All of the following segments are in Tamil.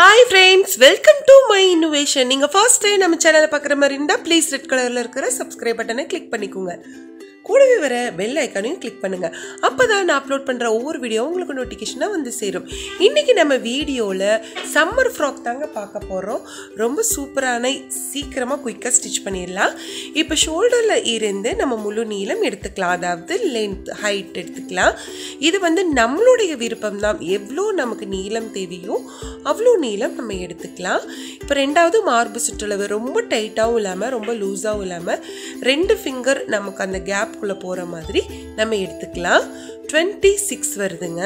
Hi friends welcome to my innovation நீங்கள் ஃபர்ஸ்ட் டைம் நம்ம சேனலை பார்க்குற மாதிரி இருந்தால் ப்ளீஸ் ரெட் கலரில் இருக்கிற சப்ஸ்கிரைப் பட்டனை கிளிக் பண்ணிக்கோங்க. கூடவே வர பெல் ஐக்கானையும் கிளிக் பண்ணுங்கள் அப்போ தான் நான் அப்லோட் பண்ணுற ஒவ்வொரு வீடியோ உங்களுக்கு நோட்டிஃபிகேஷனாக வந்து சேரும். இன்றைக்கி நம்ம வீடியோவில் சம்மர் ஃப்ராக் தாங்க பார்க்க போகிறோம் ரொம்ப சூப்பரான சீக்கிரமாக குயிக்காக ஸ்டிச் பண்ணிடலாம். இப்போ ஷோல்டரில் இருந்து நம்ம முழு நீளம் எடுத்துக்கலாம். அதாவது லென்த் ஹைட் எடுத்துக்கலாம். இது வந்து நம்மளுடைய விருப்பம் தான். எவ்வளோ நமக்கு நீளம் தேவையோ அவ்வளோ நீளம் நம்ம எடுத்துக்கலாம். இப்போ ரெண்டாவது மார்பு சுற்றளவு ரொம்ப டைட்டாகவும் இல்லாமல் ரொம்ப லூஸாகவும் இல்லாமல் ரெண்டு ஃபிங்கர் நமக்கு அந்த கேப் கேப்குள்ளே போகிற மாதிரி நம்ம எடுத்துக்கலாம். டுவெண்ட்டி சிக்ஸ் வருதுங்க.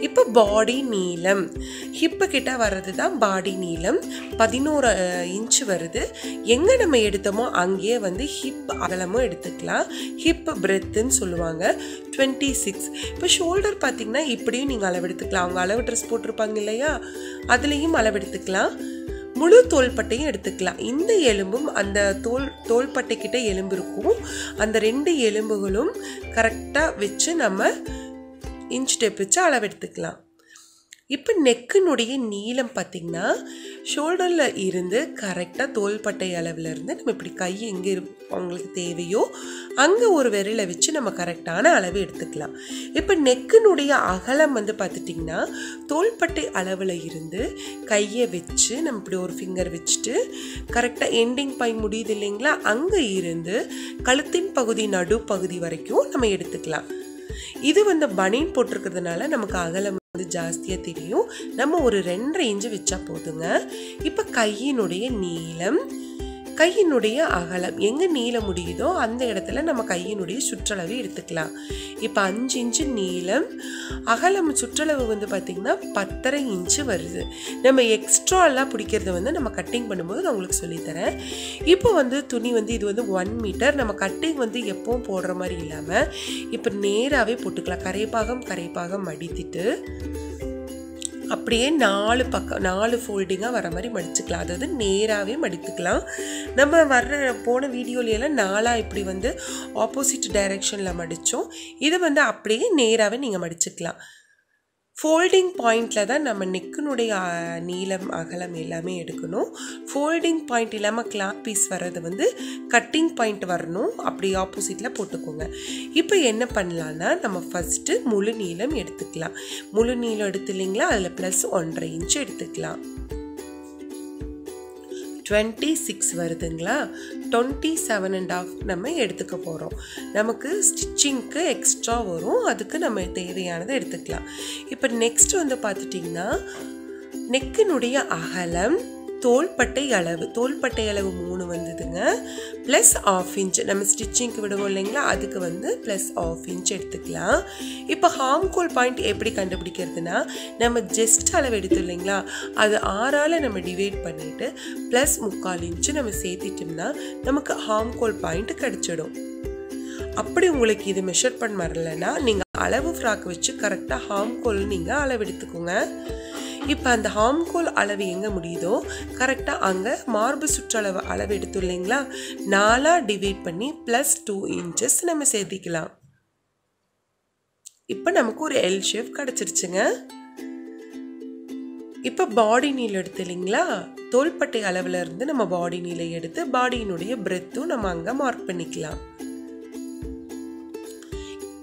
இப்போ பாடி நீளம். ஹிப்பு கிட்ட வர்றது தான் பாடி நீளம். பதினோரு இன்ச் வருது. எங்கே நம்ம எடுத்தோமோ அங்கேயே வந்து ஹிப் அகலமும் எடுத்துக்கலாம். ஹிப் பிரெத்துன்னு சொல்லுவாங்க. டுவெண்ட்டி சிக்ஸ் இப்போ ஷோல்டர் பார்த்தீங்கன்னா இப்படியும் நீங்கள் அளவெடுத்துக்கலாம். அவங்க அளவு ட்ரெஸ் போட்டிருப்பாங்க இல்லையா? அதுலேயும் அளவெடுத்துக்கலாம். முழு தோள்பட்டையும் எடுத்துக்கலாம். இந்த எலும்பும் அந்த தோல் தோள்பட்டைக்கிட்ட எலும்பு இருக்கும். அந்த ரெண்டு எலும்புகளும் கரெக்டாக வச்சு நம்ம இன்ச் டேப் வச்சு அளவெடுத்துக்கலாம். இப்போ நெக்கினுடைய நீளம் பார்த்திங்கன்னா ஷோல்டரில் இருந்து கரெக்டாக தோள்பட்டை அளவில் இருந்து நம்ம இப்படி கை எங்கே இரு அவங்களுக்கு தேவையோ அங்கே ஒரு விரலை வச்சு நம்ம கரெக்டான அளவு எடுத்துக்கலாம். இப்போ நெக்கினுடைய அகலம் வந்து பார்த்துட்டிங்கன்னா தோள்பட்டை அளவில் இருந்து கையை வச்சு நம்ம இப்படி ஒரு ஃபிங்கர் வச்சுட்டு கரெக்டாக எண்டிங் பை முடியுது இல்லைங்களா? அங்கே இருந்து கழுத்தின் பகுதி நடு பகுதி வரைக்கும் நம்ம எடுத்துக்கலாம். இது வந்து பனின் போட்டிருக்கிறதுனால நமக்கு அகலம் வந்து ஜாஸ்தியாக தெரியும். நம்ம ஒரு ரெண்டரை இன்ச்சு வச்சா போதுங்க. இப்போ கையினுடைய நீளம் கையினுடைய அகலம் எங்கே நீளம் முடியுதோ அந்த இடத்துல நம்ம கையினுடைய சுற்றளவு எடுத்துக்கலாம். இப்போ அஞ்சு இன்ச்சு நீளம் அகலம் சுற்றளவு வந்து பார்த்திங்கன்னா பத்தரை இன்ச்சு வருது. நம்ம எக்ஸ்ட்ராலாம் பிடிக்கிறது வந்து நம்ம கட்டிங் பண்ணும்போது நான் உங்களுக்கு சொல்லித்தரேன். இப்போ வந்து துணி வந்து இது வந்து ஒன் மீட்டர் நம்ம கட்டிங் வந்து எப்பவும் போடுற மாதிரி இல்லாமல் இப்போ நேராகவே போட்டுக்கலாம். கரைப்பாகம் கரைப்பாகம் மடித்திட்டு அப்படியே நாலு பக்கம் நாலு ஃபோல்டிங்காக வர மாதிரி மடிச்சுக்கலாம். அதாவது நேராகவே மடித்துக்கலாம். நம்ம வர்ற போன வீடியோலையெல்லாம் நாலாக இப்படி வந்து ஆப்போசிட் டைரெக்ஷனில் மடித்தோம். இதை வந்து அப்படியே நேராகவே நீங்கள் மடிச்சுக்கலாம். ஃபோல்டிங் பாயிண்டில் தான் நம்ம நெக்கினுடைய நீளம் அகலம் எல்லாமே எடுக்கணும். ஃபோல்டிங் பாயிண்ட் இல்லாமல் கிளாக் பீஸ் வர்றது வந்து கட்டிங் பாயிண்ட் வரணும். அப்படி ஆப்போசிட்டில் போட்டுக்கோங்க. இப்போ என்ன பண்ணலான்னா நம்ம ஃபஸ்ட்டு முழு நீளம் எடுத்துக்கலாம். முழு நீளம் எடுத்து இல்லைங்களா? அதில் ப்ளஸ் ஒன்றரை இன்ச்சு எடுத்துக்கலாம். டுவெண்ட்டி சிக்ஸ் வருதுங்களா? டுவெண்ட்டி செவன் அண்ட் ஆஃப் நம்ம எடுத்துக்க போகிறோம் நமக்கு ஸ்டிச்சிங்க்கு எக்ஸ்ட்ரா வரும். அதுக்கு நம்ம தேவையானதை எடுத்துக்கலாம். இப்போ நெக்ஸ்ட் வந்து பார்த்துட்டிங்கன்னா நெக்கினுடைய அகலம் தோள்பட்டை அளவு. தோள்பட்டை அளவு மூணு வந்ததுங்க. ப்ளஸ் ஆஃப் இன்ச் நம்ம ஸ்டிச்சிங்க்கு விடுவோம் இல்லைங்களா? அதுக்கு வந்து ப்ளஸ் ஆஃப் இன்ச் எடுத்துக்கலாம். இப்போ ஹாம்கோல் பாயிண்ட் எப்படி கண்டுபிடிக்கிறதுனா நம்ம ஜஸ்ட் அளவு எடுத்தோம் இல்லைங்களா? அது ஆறால் நம்ம டிவைட் பண்ணிவிட்டு ப்ளஸ் முக்கால் இன்ச்சு நம்ம சேர்த்திட்டோம்னா நமக்கு ஹாம்கோல் பாயிண்ட் கிடச்சிடும். அப்படி உங்களுக்கு இது மெஷர் பண்ண வரலன்னா நீங்கள் அளவு ஃப்ராக் வச்சு கரெக்டாக ஹாம்கோல் நீங்கள் அளவு எடுத்துக்கோங்க. இப்போ அந்த ஹார்ம்கோல் அளவு எங்கே முடியுதோ கரெக்டாக அங்கே மார்பு சுற்றளவு அளவு எடுத்தோம் இல்லைங்களா? நாலாக டிவைட் பண்ணி ப்ளஸ் டூ இன்ச்சஸ் நம்ம சேர்த்திக்கலாம். இப்போ நமக்கு ஒரு எல் ஷேப் கிடச்சிருச்சுங்க. இப்போ பாடி நீல் எடுத்து இல்லைங்களா? தோள்பட்டை அளவில் இருந்து நம்ம பாடி நீலை எடுத்து பாடியினுடைய பிரெத்தும் நம்ம அங்கே மார்க் பண்ணிக்கலாம்.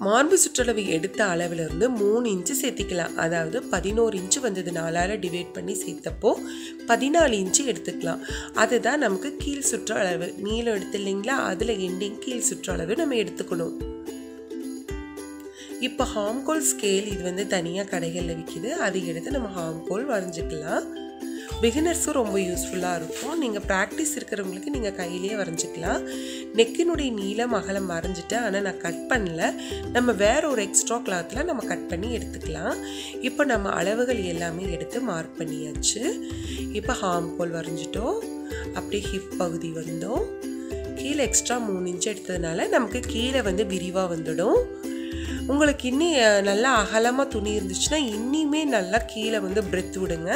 மார்பு சுற்றளவு எடுத்த அளவிலிருந்து மூணு இன்ச்சு சேர்த்திக்கலாம். அதாவது பதினோரு இன்ச்சு வந்தது நாலால் டிவைட் பண்ணி சேர்த்தப்போ பதினாலு இன்ச்சு எடுத்துக்கலாம். அதுதான் நமக்கு கீழ் சுற்றளவு நீளம் எடுத்து இல்லைங்களா அதில் எண்டிங் கீழ் சுற்றளவு நம்ம எடுத்துக்கணும். இப்போ ஹாம்கோல் ஸ்கேல் இது வந்து தனியாக கடைகளில் விற்கிது அதை எடுத்து நம்ம ஹாம்கோல் வரைஞ்சிக்கலாம். பிகினர்ஸும் ரொம்ப யூஸ்ஃபுல்லாக இருக்கும். நீங்கள் ப்ராக்டிஸ் இருக்கிறவங்களுக்கு நீங்கள் கையிலேயே வரைஞ்சிக்கலாம். நெக்கினுடைய நீளம் அகலம் வரைஞ்சிட்டு ஆனால் நான் கட் பண்ணல. நம்ம வேற ஒரு எக்ஸ்ட்ரா கிளாத்தில் நம்ம கட் பண்ணி எடுத்துக்கலாம். இப்போ நம்ம அளவுகள் எல்லாமே எடுத்து மார்க் பண்ணியாச்சு. இப்போ ஹார்ம் போல் வரைஞ்சிட்டோம். அப்படியே ஹிப் பகுதி வந்தோம். கீழே எக்ஸ்ட்ரா மூணு இன்ச் எடுத்ததுனால நமக்கு கீழே வந்து விரிவாக வந்துடும். உங்களுக்கு இன்னி நல்லா அகலமாக துணி இருந்துச்சுன்னா இன்னிமே நல்லா கீழே வந்து பிரெத் விடுங்க.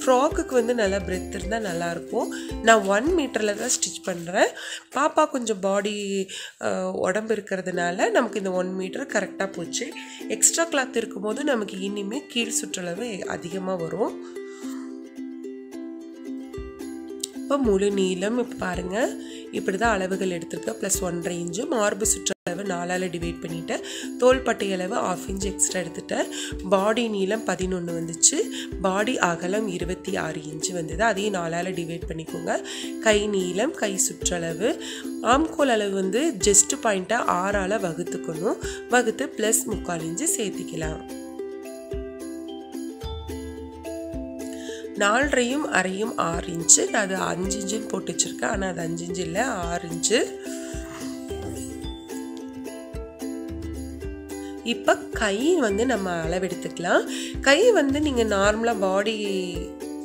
ஃப்ராக்குக்கு வந்து நல்லா பிரெத் இருந்தால் நல்லாயிருக்கும் நான் ஒன் மீட்டரில் தான் ஸ்டிச் பண்ணுறேன் பாப்பா கொஞ்சம் பாடி உடம்பு இருக்கிறதுனால நமக்கு இந்த ஒன் மீட்டர் கரெக்டாக போச்சு. எக்ஸ்ட்ரா கிளாத் இருக்கும்போது நமக்கு இனிமேல் கீழ் சுற்றளவு அதிகமாக வரும். இப்போ முழு நீளம் இப்போ பாருங்கள் இப்படி தான் அளவுகள் எடுத்திருக்கேன் ப்ளஸ் ஒன்றரை இன்ச்சு. மார்பு சுற்றளவு நாலால் டிவைட் பண்ணிவிட்டேன் தோள்பட்டை அளவு ஆஃப் இன்ச் எக்ஸ்ட்ரா எடுத்துட்டேன். பாடி நீளம் பதினொன்று வந்துச்சு. பாடி அகலம் இருபத்தி ஆறு இன்ச்சு வந்தது. அதையும் நாலால் டிவைட் பண்ணிக்கோங்க. கை நீளம் கை சுற்றளவு. ஆம்கோல் அளவு வந்து ஜஸ்ட் பாயிண்ட்டை ஆறால் வகுத்துக்கணும். வகுத்து ப்ளஸ் முக்கால் இன்ச்சு சேர்த்திக்கலாம். நாலரையும் அரையும் ஆறு இன்ச்சு. நான் அது அஞ்சு இன்ச்சுன்னு போட்டு வச்சுருக்கேன். ஆனால் அது அஞ்சு இன்ச்சு இல்லை ஆறு இன்ச்சு. இப்போ கை வந்து நம்ம அளவெடுத்துக்கலாம். கை வந்து நீங்கள் நார்மலாக பாடி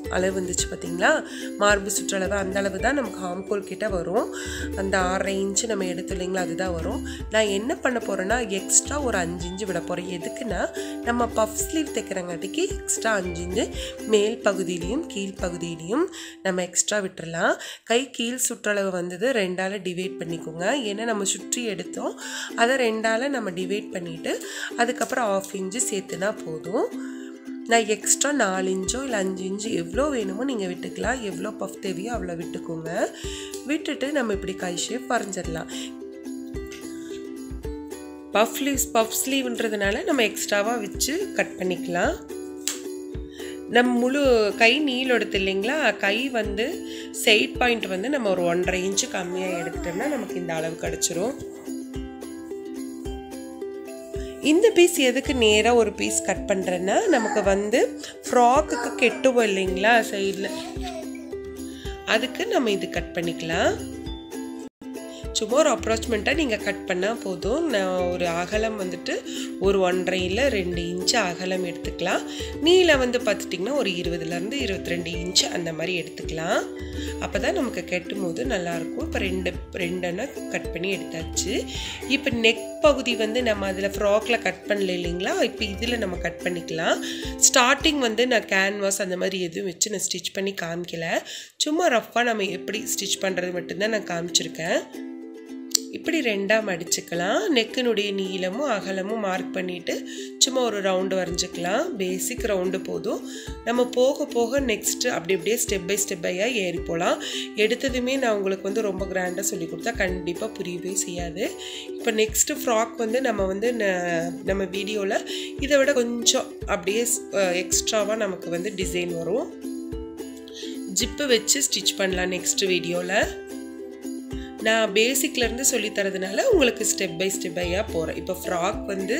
அளவு வந்துச்சு பார்த்தீங்களா? மார்பு சுற்றளவு அந்த அளவு தான் நமக்கு ஹாம்கோல் கிட்ட வரும். அந்த ஆறரை இன்ச்சு நம்ம எடுத்து இல்லைங்களா? அதுதான் வரும். நான் என்ன பண்ண போகிறேன்னா எக்ஸ்ட்ரா ஒரு அஞ்சு இன்ச்சு விட போகிறேன் எதுக்குன்னா நம்ம பஃப் ஸ்லீவ் தைக்கிறங்காட்டிக்கு எக்ஸ்ட்ரா அஞ்சு இன்ச்சு மேல் பகுதியிலையும் கீழ் பகுதியிலையும் நம்ம எக்ஸ்ட்ரா விட்டுறலாம். கை கீழ் சுற்றளவு வந்தது ரெண்டால் டிவைட் பண்ணிக்கோங்க. ஏன்னா நம்ம சுற்றி எடுத்தோம். அதை ரெண்டால் நம்ம டிவைட் பண்ணிவிட்டு அதுக்கப்புறம் ஆஃப் இன்ச்சு சேர்த்துனா போதும். நான் எக்ஸ்ட்ரா நாலு இன்ச்சோ இல்லை அஞ்சு இன்ச்சு எவ்வளோ வேணுமோ நீங்கள் விட்டுக்கலாம். எவ்வளோ பஃப் தேவையோ அவ்வளோ விட்டுக்கோங்க. விட்டுட்டு நம்ம இப்படி கை ஷேப் வரைஞ்சிடலாம் பஃப் லீவ்ஸ் பஃப் ஸ்லீவ்ன்றதுனால நம்ம எக்ஸ்ட்ராவாக வச்சு கட் பண்ணிக்கலாம். நம்ம முழு கை நீள் எடுத்து இல்லைங்களா? கை வந்து செயிட் பாயிண்ட் வந்து நம்ம ஒரு ஒன்றரை இன்ச்சு கம்மியாக எடுத்துட்டோம்னா நமக்கு இந்த அளவு கிடச்சிரும். இந்த பீஸ் எதுக்கு நேராக ஒரு பீஸ் கட் பண்ணுறேன்னா நமக்கு வந்து ஃப்ராக்குக்கு கெட்டுவோம் இல்லைங்களா சைடில் அதுக்கு நம்ம இது கட் பண்ணிக்கலாம். சும்மா ஒரு அப்ரோச்மெண்ட்டாக நீங்கள் கட் பண்ணால் போதும். நான் ஒரு அகலம் வந்துட்டு ஒரு ஒன்றரையில் ரெண்டு இன்ச்சு அகலம் எடுத்துக்கலாம். நீளம் வந்து பார்த்துட்டிங்கன்னா ஒரு இருபதுலேருந்து இருபத்தி ரெண்டு இன்ச்சு அந்த மாதிரி எடுத்துக்கலாம். அப்போ தான் நமக்கு கெட்டும் போது நல்லாயிருக்கும். இப்போ ரெண்டு ரெண்டுன்னா கட் பண்ணி எடுத்தாச்சு. இப்போ நெக் பகுதி வந்து நம்ம அதில் ஃப்ராக்கில் கட் பண்ணல இல்லைங்களா? இப்போ இதில் நம்ம கட் பண்ணிக்கலாம். ஸ்டார்டிங் வந்து நான் கேன்வாஸ் அந்த மாதிரி எதுவும் வச்சு நான் ஸ்டிச் பண்ணி காமிக்கல. சும்மா ரஃப்பாக நம்ம எப்படி ஸ்டிச் பண்ணுறது மட்டும்தான் நான் காமிச்சிருக்கேன். இப்படி ரெண்டாக மடிச்சுக்கலாம். நெக்கினுடைய நீளமும் அகலமும் மார்க் பண்ணிவிட்டு சும்மா ஒரு ரவுண்டு வரைஞ்சிக்கலாம். பேசிக் ரவுண்டு போதும். நம்ம போக போக நெக்ஸ்ட்டு அப்படி அப்படியே ஸ்டெப் பை ஸ்டெப்பையாக ஏறி போகலாம் எடுத்ததுமே நான் உங்களுக்கு வந்து ரொம்ப கிராண்டாக சொல்லி கொடுத்தா கண்டிப்பாக புரியவே செய்யாது. இப்போ நெக்ஸ்ட்டு ஃப்ராக் வந்து நம்ம வந்து நம்ம வீடியோவில் இதை விட கொஞ்சம் அப்படியே எக்ஸ்ட்ராவாக நமக்கு வந்து டிசைன் வரும். ஜிப்பு வச்சு ஸ்டிச் பண்ணலாம் நெக்ஸ்ட் வீடியோவில் நான் பேசிக்லேருந்து சொல்லி தரதுனால உங்களுக்கு ஸ்டெப் பை ஸ்டெப் பையாக போகிறேன் இப்போ ஃப்ராக் வந்து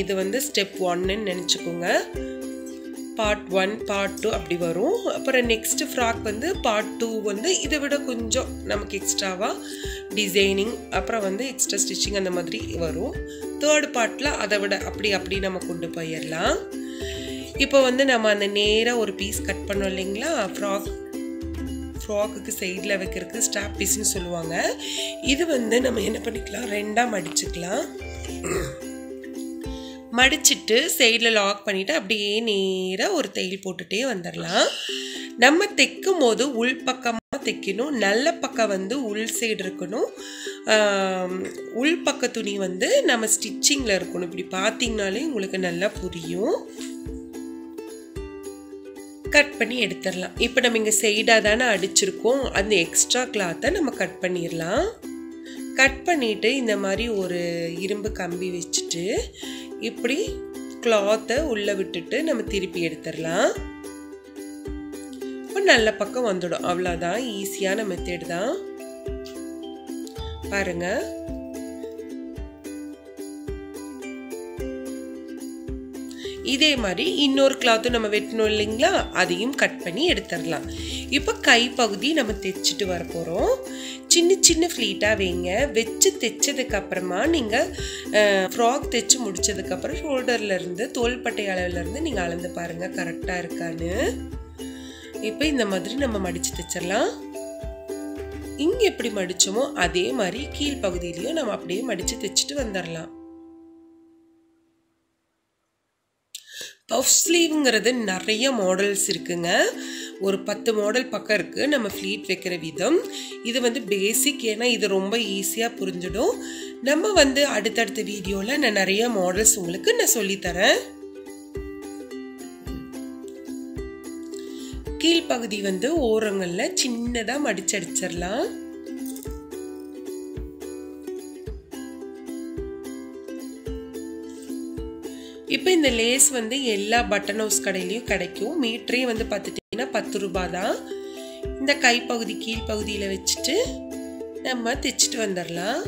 இது வந்து ஸ்டெப் ஒன்னு நினச்சிக்கோங்க. பார்ட் ஒன் பார்ட் டூ அப்படி வரும். அப்புறம் நெக்ஸ்ட் ஃப்ராக் வந்து பார்ட் டூ வந்து இதை விட கொஞ்சம் நமக்கு எக்ஸ்ட்ராவாக டிசைனிங் அப்புறம் வந்து எக்ஸ்ட்ரா ஸ்டிச்சிங் அந்த மாதிரி வரும். தேர்ட் பார்ட்டில் அதை விட அப்படி அப்படி நம்ம கொண்டு போயிடலாம். இப்போ வந்து நம்ம அந்த நேராக ஒரு பீஸ் கட் பண்ணோம் இல்லைங்களா? ஃப்ராக் ஃப்ராக்குக்கு சைடில் வைக்கிறதுக்கு ஸ்டாப் பீஸ்ன்னு சொல்லுவாங்க. இது வந்து நம்ம என்ன பண்ணிக்கலாம்? ரெண்டாக மடிச்சுக்கலாம். மடிச்சிட்டு சைடில் லாக் பண்ணிவிட்டு அப்படியே நேராக ஒரு தையல் போட்டுகிட்டே வந்துடலாம். நம்ம தைக்கும் போது உள் பக்கமாக தைக்கணும். நல்ல பக்கம் வந்து உள் சைடு இருக்கணும். உள் பக்க துணி வந்து நம்ம ஸ்டிச்சிங்கில் இருக்கணும். இப்படி பார்த்தீங்கனாலே உங்களுக்கு நல்லா புரியும். கட் பண்ணி எடுத்துடலாம். இப்போ நம்ம இங்கே சைடாக தானே அடிச்சிருக்கோம். அந்த எக்ஸ்ட்ரா கிளாத்தை நம்ம கட் பண்ணிடலாம். கட் பண்ணிவிட்டு இந்த மாதிரி ஒரு இரும்பு கம்பி வச்சுட்டு இப்படி கிளாத்தை உள்ளே விட்டுட்டு நம்ம திருப்பி எடுத்துடலாம். இப்போ நல்ல பக்கம் வந்துடும். அவ்வளோதான் ஈஸியான மெத்தேடு தான். பாருங்கள் இதே மாதிரி இன்னொரு கிளாத்தும் நம்ம வெட்டணும் இல்லைங்களா? அதையும் கட் பண்ணி எடுத்துடலாம். இப்போ கை பகுதி நம்ம தைச்சிட்டு வர போகிறோம் சின்ன சின்ன ஃப்ளீட்டாக வைங்க. வச்சு தைச்சதுக்கு அப்புறமா நீங்கள் ஃப்ராக் தைச்சு முடிச்சதுக்கப்புறம் ஷோல்டர்லேருந்து தோள்பட்டை அளவுலேருந்து நீங்கள் அளந்து பாருங்கள் கரெக்டாக இருக்கான்னு. இப்போ இந்த மாதிரி நம்ம மடித்து தைச்சிடலாம். இங்கே எப்படி மடித்தோமோ அதே மாதிரி கீழ் பகுதியிலையும் நம்ம அப்படியே மடித்து தைச்சிட்டு வந்துடலாம். பஃப் ஸ்லீவ்ங்கிறது நிறைய மாடல்ஸ் இருக்குங்க. ஒரு பத்து மாடல் பக்கம் இருக்குது நம்ம ஃப்ளீட் வைக்கிற விதம். இது வந்து பேசிக் ஏன்னா இது ரொம்ப ஈஸியாக புரிஞ்சிடும். நம்ம வந்து அடுத்தடுத்த வீடியோவில் நான் நிறைய மாடல்ஸ் உங்களுக்கு நான் சொல்லித்தரேன். கீழ்ப்பகுதி வந்து ஓரங்களில் சின்னதாக மடிச்சடிச்சிடலாம் இப்போ இந்த லேஸ் வந்து எல்லா பட்டன் ஹவுஸ் கடையிலையும் கிடைக்கும். மீட்டரே வந்து பார்த்துட்டிங்கன்னா பத்து ரூபா தான் இந்த கைப்பகுதி கீழ்ப்பகுதியில் வச்சுட்டு நம்ம தைச்சிட்டு வந்துடலாம்.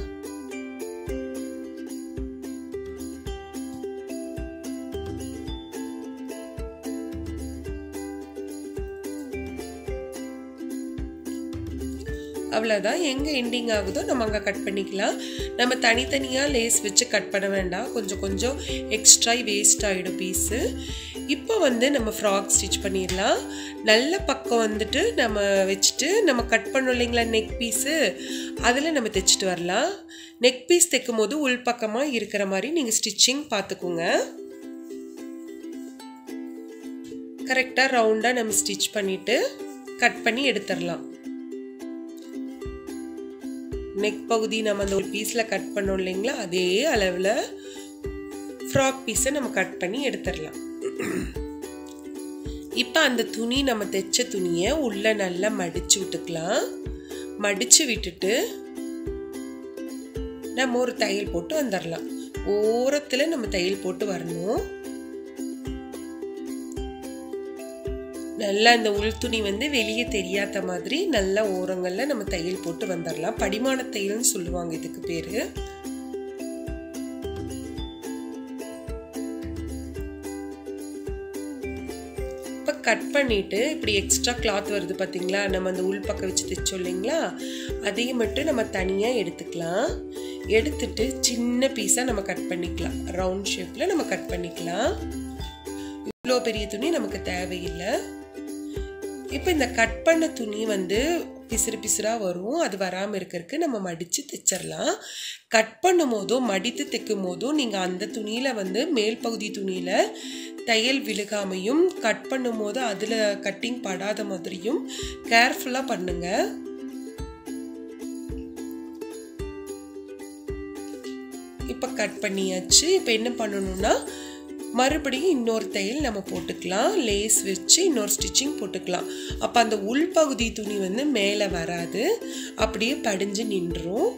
அவ்வளோதான் எங்கே எண்டிங் ஆகுதோ நம்ம அங்கே கட் பண்ணிக்கலாம். நம்ம தனித்தனியாக லேஸ் வச்சு கட் பண்ண வேண்டாம். கொஞ்சம் கொஞ்சம் எக்ஸ்ட்ரா வேஸ்ட் ஆகிடும் பீஸு இப்போ வந்து நம்ம ஃப்ராக் ஸ்டிச் பண்ணிடலாம். நல்ல பக்கம் வந்துட்டு நம்ம வச்சுட்டு நம்ம கட் பண்ணோம் இல்லைங்களா நெக் பீஸு அதில் நம்ம தைச்சிட்டு வரலாம். நெக் பீஸ் தைக்கும் போது உள்பக்கமாக இருக்கிற மாதிரி நீங்கள் ஸ்டிச்சிங் பார்த்துக்கோங்க. கரெக்டாக ரவுண்டாக நம்ம ஸ்டிச் பண்ணிவிட்டு கட் பண்ணி எடுத்துடலாம். நெக் பகுதி நம்ம அந்த ஒரு பீஸில் கட் பண்ணோம் இல்லைங்களா? அதே அளவில் ஃப்ராக் பீஸை நம்ம கட் பண்ணி எடுத்துடலாம். இப்போ அந்த துணி நம்ம தைச்ச துணியை உள்ளே நல்லா மடித்து விட்டுக்கலாம். மடித்து விட்டுட்டு நம்ம ஒரு தையல் போட்டு வந்துடலாம். ஓரத்தில் நம்ம தையல் போட்டு வரணும். நல்லா இந்த உள் துணி வந்து வெளியே தெரியாத மாதிரி நல்ல ஓரங்களில் நம்ம தையல் போட்டு வந்துடலாம் படிமான தையல்னு சொல்லுவாங்க இதுக்கு பேர். இப்போ கட் பண்ணிவிட்டு இப்படி எக்ஸ்ட்ரா கிளாத் வருது பார்த்தீங்களா நம்ம அந்த உள் பக்கம் வச்சு தைச்சோம் இல்லைங்களா? அதையும் மட்டும் நம்ம தனியாக எடுத்துக்கலாம். எடுத்துட்டு சின்ன பீஸாக நம்ம கட் பண்ணிக்கலாம். ரவுண்ட் ஷேப்பில் நம்ம கட் பண்ணிக்கலாம். இவ்வளோ பெரிய துணி நமக்கு தேவையில்லை. இப்போ இந்த கட் பண்ண துணி வந்து பிசுறு பிசுறாக வரும். அது வராமல் இருக்கிறதுக்கு நம்ம மடித்து தைச்சிடலாம் கட் பண்ணும் போதும் மடித்து தைக்கும் போதும் நீங்கள் அந்த துணியில் வந்து மேல் பகுதி துணியில் தையல் விழுகாமையும் கட் பண்ணும் போது அதில் கட்டிங் படாத மாதிரியும் கேர்ஃபுல்லாக பண்ணுங்கள் இப்போ கட் பண்ணியாச்சு. இப்போ என்ன பண்ணணும்னா மறுபடியும் இன்னொரு தையல் நம்ம போட்டுக்கலாம். லேஸ் வச்சு இன்னொரு ஸ்டிச்சிங் போட்டுக்கலாம். அப்போ அந்த உள்பகுதி துணி வந்து மேலே வராது. அப்படியே படிஞ்சு நின்றும்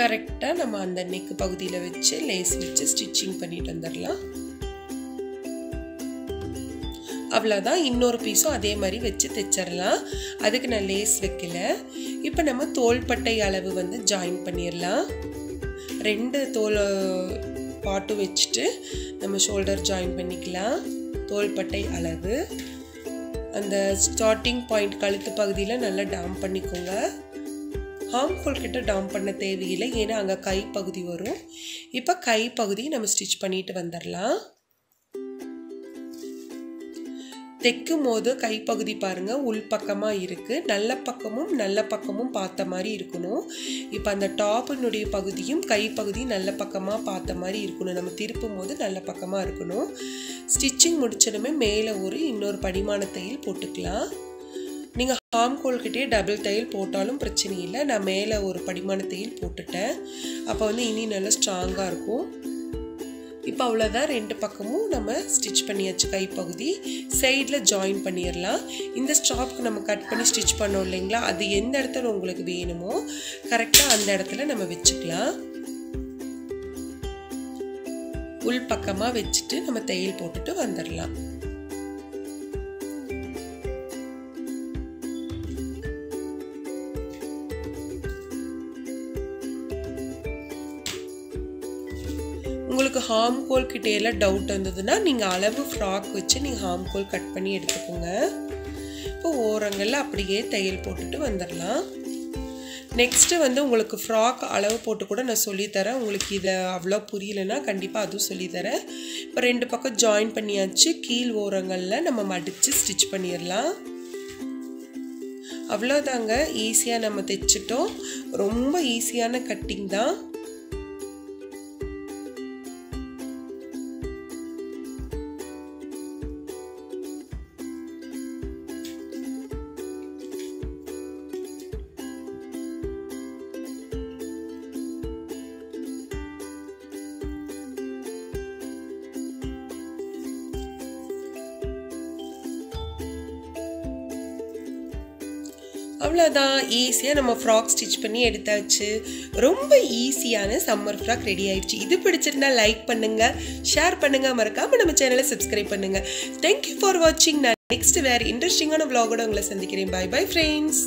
கரெக்டாக நம்ம அந்த நெக் பகுதியில் வச்சு லேஸ் வச்சு ஸ்டிச்சிங் பண்ணிட்டு வந்துடலாம் அவ்வளோதான் இன்னொரு பீஸும் அதே மாதிரி வச்சு தைச்சிடலாம். அதுக்கு நான் லேஸ் வைக்கல. இப்போ நம்ம தோள்பட்டை அளவு வந்து ஜாயின் பண்ணிடலாம். ரெண்டு தோல் பாட்டும் வச்சுட்டு நம்ம ஷோல்டர் ஜாயின் பண்ணிக்கலாம். தோள்பட்டை அளவு. அந்த ஸ்டார்டிங் பாயிண்ட் கழுத்து பகுதியில் நல்லா டாம் பண்ணிக்கோங்க. ஹார்ம்ஃபுல் கிட்ட டாம் பண்ண தேவையில்லை. ஏன்னா அங்கே கை பகுதி வரும். இப்போ கை பகுதி நம்ம ஸ்டிச் பண்ணிட்டு வந்துடலாம். தைக்கும் போது கைப்பகுதி பாருங்கள் உள்பக்கமாக இருக்குது நல்ல பக்கமும் நல்ல பக்கமும் பார்த்த மாதிரி இருக்கணும். இப்போ அந்த டாப்பினுடைய பகுதியும் கைப்பகுதியும் நல்ல பக்கமாக பார்த்த மாதிரி இருக்கணும். நம்ம திருப்பும் போது நல்ல பக்கமாக இருக்கணும். ஸ்டிச்சிங் முடிச்சதுமே மேலே ஒரு இன்னொரு படிமான தையல் போட்டுக்கலாம். நீங்கள் ஹார்ம் டபுள் தையல் போட்டாலும் பிரச்சனை இல்லை. நான் மேலே ஒரு படிமான தையல் போட்டுட்டேன். அப்போ வந்து இனி நல்லா ஸ்ட்ராங்காக இருக்கும். இப்போ அவ்வளோதான் ரெண்டு பக்கமும் நம்ம ஸ்டிச் பண்ணியாச்சு கைப்பகுதி. சைடில் ஜாயின் பண்ணிடலாம் இந்த ஸ்டாப்க்கு நம்ம கட் பண்ணி ஸ்டிச் பண்ணோம் இல்லைங்களா? அது எந்த இடத்துல உங்களுக்கு வேணுமோ கரெக்டாக அந்த இடத்துல நம்ம வச்சுக்கலாம். உள் பக்கமாக வச்சுட்டு நம்ம தையல் போட்டுட்டு வந்துடலாம் உங்களுக்கு ஹார்ம் கோல் கிட்டேயெல்லாம் டவுட் வந்ததுன்னா நீங்கள் அளவு ஃப்ராக் வச்சு நீங்கள் ஹார்ம் கோல் கட் பண்ணி எடுத்துக்கோங்க. இப்போ ஓரங்களில் அப்படியே தையல் போட்டுட்டு வந்துடலாம். நெக்ஸ்ட்டு வந்து உங்களுக்கு ஃப்ராக் அளவு போட்டு கூட நான் சொல்லித்தரேன். உங்களுக்கு இதை அவ்வளோ புரியலைன்னா கண்டிப்பாக அதுவும் சொல்லித்தரேன். இப்போ ரெண்டு பக்கம் ஜாயின் பண்ணியாச்சு. கீழ் ஓரங்களில் நம்ம மடித்து ஸ்டிச் பண்ணிடலாம். அவ்வளோதாங்க. ஈஸியாக நம்ம தைச்சிட்டோம். ரொம்ப ஈஸியான கட்டிங் தான். அவ்வளோதான் ஈஸியாக நம்ம ஃப்ராக் ஸ்டிச் பண்ணி எடுத்தாச்சு. ரொம்ப ஈஸியான சம்மர் ஃப்ராக் ரெடி ஆயிடுச்சு. இது பிடிச்சிருந்தா லைக் பண்ணுங்கள் ஷேர் பண்ணுங்க. மறக்காமல் நம்ம சேனலை சப்ஸ்கிரைப் பண்ணுங்க. தேங்க்யூ ஃபார் வாட்சிங் நான் நெக்ஸ்ட் வேறு இன்ட்ரெஸ்டிங்கான வ்ளாகோட உங்களை சந்திக்கிறேன். By bye friends